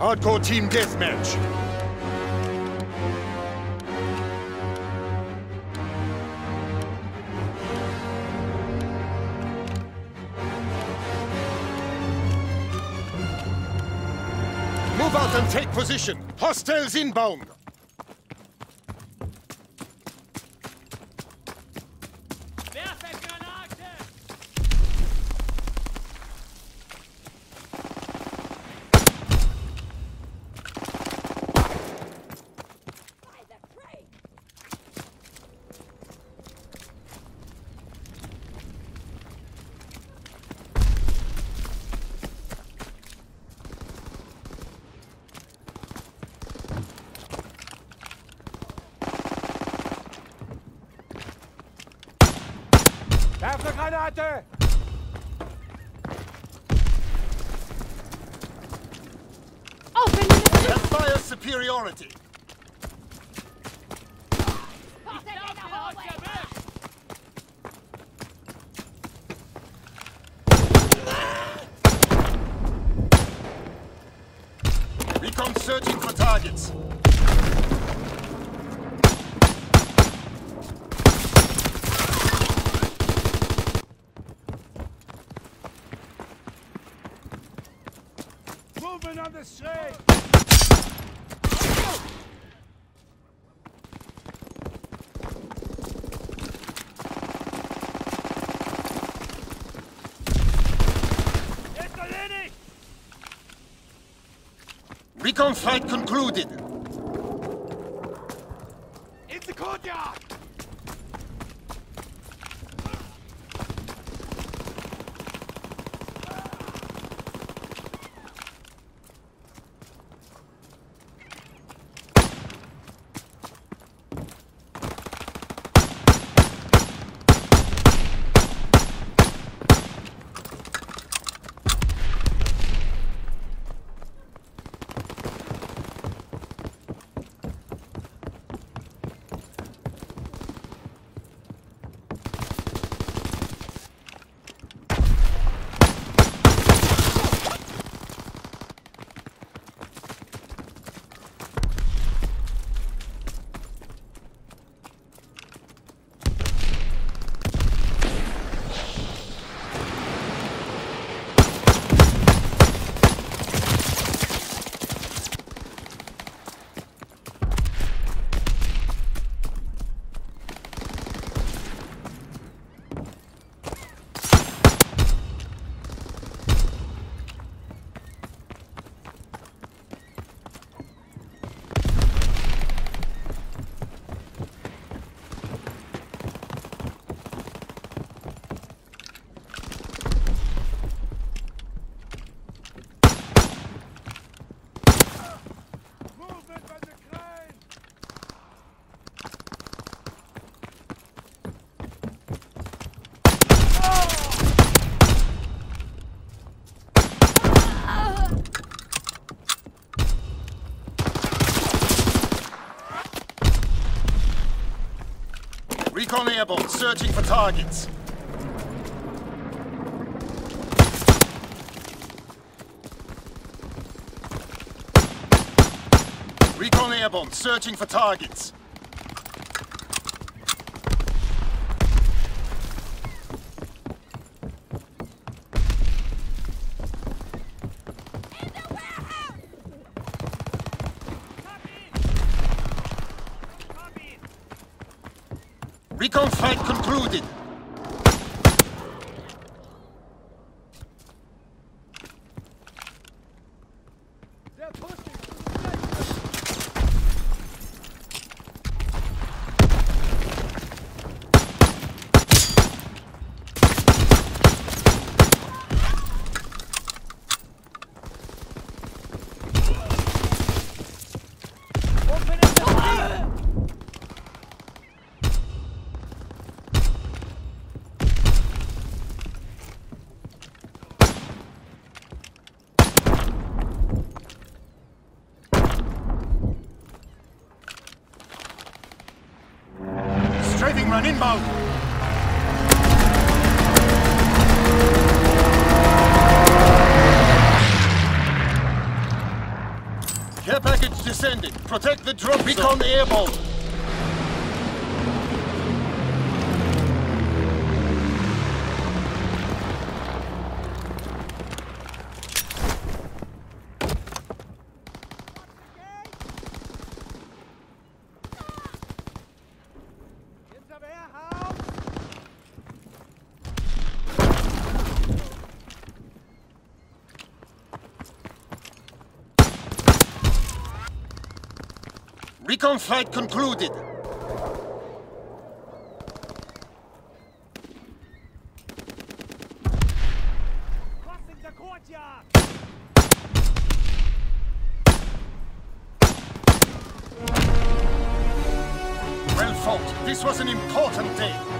Hardcore team deathmatch. Move out and take position. Hostiles inbound. Werfe Granate! Open in fire superiority. Recon searching for targets. Movement on the street! Ist erledigt! Recon flight concluded. It's Sekunde! Movement Recon airborne searching for targets. Recon airborne searching for targets. Recon flight concluded. They're pushing! out! Care package descending. Protect the drop beacon airborne. Recon flight concluded. Crossing the courtyard! Well fought. This was an important day.